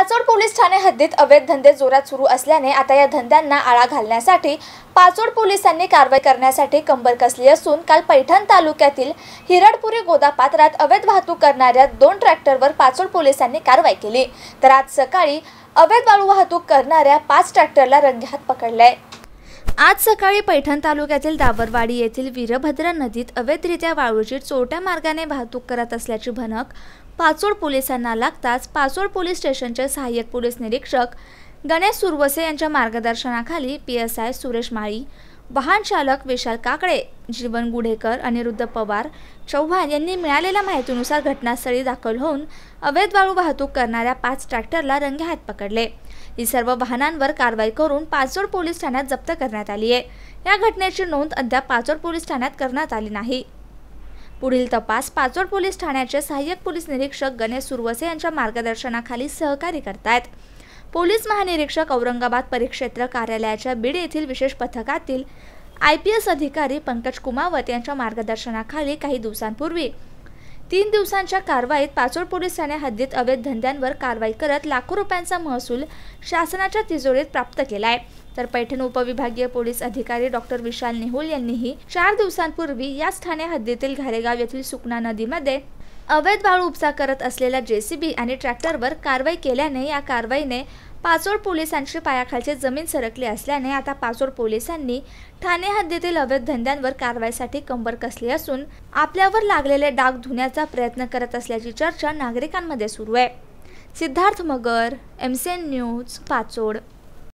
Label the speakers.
Speaker 1: Pachod police Thane हद्दीत अवैध धंदे जोरात सुरू असल्याने आता या धंद्यांना आळा घालण्यासाठी पाचोड पोलिसांनी कारवाई करण्यासाठी कंबर कसली असून काल पैठण तालुक्यातील हिरडपुरी गोदापात्रात अवैध वाहतूक करणाऱ्या दोन ट्रॅक्टरवर पाचोड पोलिसांनी कारवाई केली. तर आज सकाळी अवैध वाळू वाहतूक करणाऱ्या पाच ट्रॅक्टरला रंगेहात पकडले आज सकाळी पैठण तालुक्यातील दाबरवाडी येथील वीरभद्र नदीत अवैधरित्या वाळूची चोरट्या मार्गाने वाहतूक करत असल्याची भनक पाचोड पोलिसांना लागताच पाचोड पोलीस स्टेशनचे सहाय्यक पोलीस निरीक्षक गणेश सुरवसे यांच्या मार्गदर्शनाखाली P S I Suresh Mali वाहन चालक विशाल काकडे जीवन गुढेकर अनिरुद्ध पवार चव्हाण यांनी मिळालेल्या माहितीनुसार घटनास्थळी दाखल होऊन अवैध वाळू वाहतूक करणाऱ्या पाच ट्रॅक्टरला रंगेहात पकडले. ही सर्व वाहनांवर कारवाई करून पाचोड पोलीस ठाण्यात जप्त करण्यात आली आहे. या घटनेची नोंद अद्याप पाचोड पोलीस ठाण्यात करण्यात आली नाही. पुढील तपास पाचोड पोलीस ठाण्याचे सहाय्यक पोलीस निरीक्षक गणेश सुरवसे यांच्या मार्गदर्शनाखाली सहकार्य करतायत. पोलीस महानिरीक्षक औरंगाबाद परिक्षेत्र कार्यालयाच्या बीड येथील विशेष पथकातील आय पी एस अधिकारी पंकज कुमावत यांच्या मार्गदर्शनाखाली काही दिवसांपूर्वी तीन दिवसांच्या कारवाईत पाचोड पोलीस ठाणे हद्दीत अवैध धंद्यांवर कारवाई करत लाखो रुपयांचा महसूल शासनाच्या तिजोरीत प्राप्त केला आहे तर पैठण उपविभागीय पोलीस अधिकारी डॉक्टर विशाल नेहुल यांनीही चार दिवसांपूर्वी याच ठाणे हद्दीतील घारेगाव येथील सुकना नदीमध्ये अवैध वाळू उपसा करत असलेल्या जेसीबी आणि ट्रॅक्टरवर कारवाई केल्याने या कारवाईने पाचोड पोलिसांची पायाखालची जमीन सरकली असल्याने आता पाचोड पोलिसांनी ठाणे हद्दीतील अवैध धंद्यांवर कारवाईसाठी कंबर कसली असून आपल्यावर लागलेले डाग धुण्याचा प्रयत्न करत असल्याची चर्चा नागरिकांमध्ये सुरू आहे. Siddharth Magar M news Pachod.